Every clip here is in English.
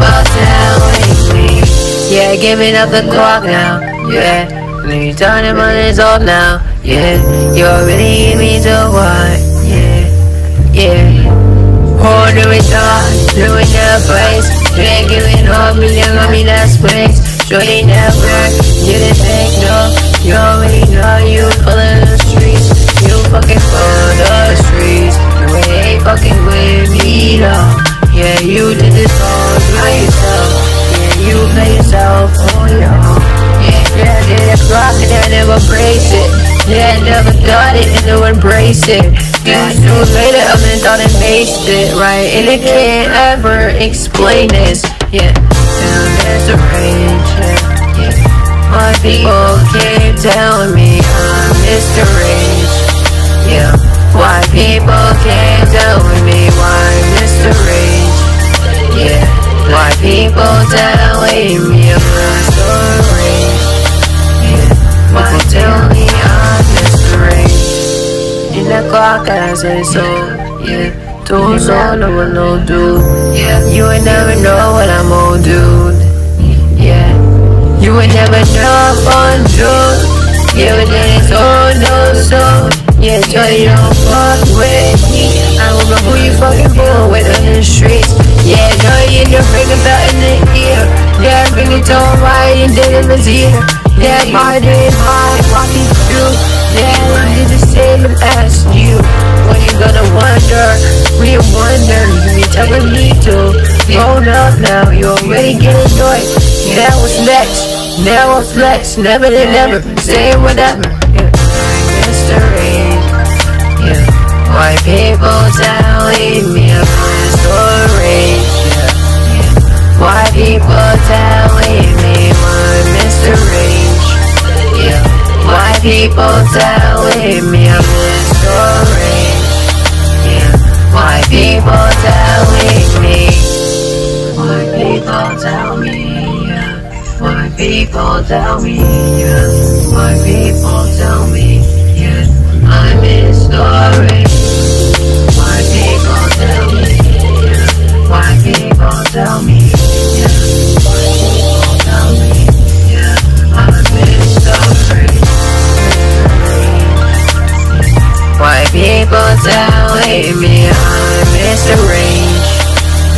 people telling me Yeah, giving up the clock now, yeah And you turning money's off now, yeah You already gave me to what, yeah, yeah. Holding it on, doing the place Yeah, giving up, me, young on me that space Shorty never, you didn't think no. You already know you're full of never thought it and to embrace it Yeah, sooner or later I'm in thought and maced it Right, and it can't ever explain this Yeah, now there's a rage yeah. My people keep telling me I'm Mr. Rage Yeah, why people keep telling me why. Rage Yeah, why people telling me I'm Rage In the clock as a soul, yeah. Too soul, no no dude, yeah. You ain't never know what I'm on, dude, yeah. You would never know I'm on drugs Yeah, but then it's all no soul Yeah, so you don't fuck with me. I don't know who you fucking fooling with on the streets. Yeah, know you in your freaking belt in the ear. Yeah, bring it to right and did him his ear Yeah, my day, my walking through Yeah, did the same ask you When you gonna wonder, wonder You be telling me to Hold up now, you already get annoyed Now what's next? Now I flex, never than never, say whatever. Yeah. Rage, yeah. Why people telling me I'm Mr. Rage, yeah. Why people telling people telling me I'm Mr. Yeah. Why people telling me? Why people tell me? Yeah. Why people tell me, yeah. Why people people telling me I'm Mr. Rage?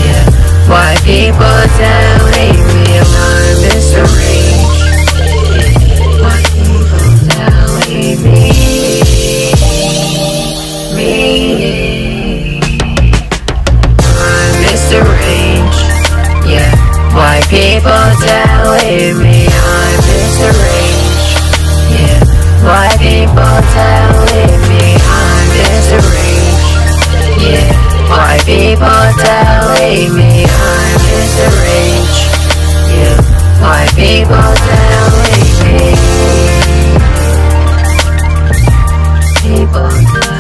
Yeah. Why people telling me I'm? Yeah. Why people telling me? Me. I'm Mr. Rage. Yeah. Why people telling me I'm Mr. Rage? Yeah. Why people telling People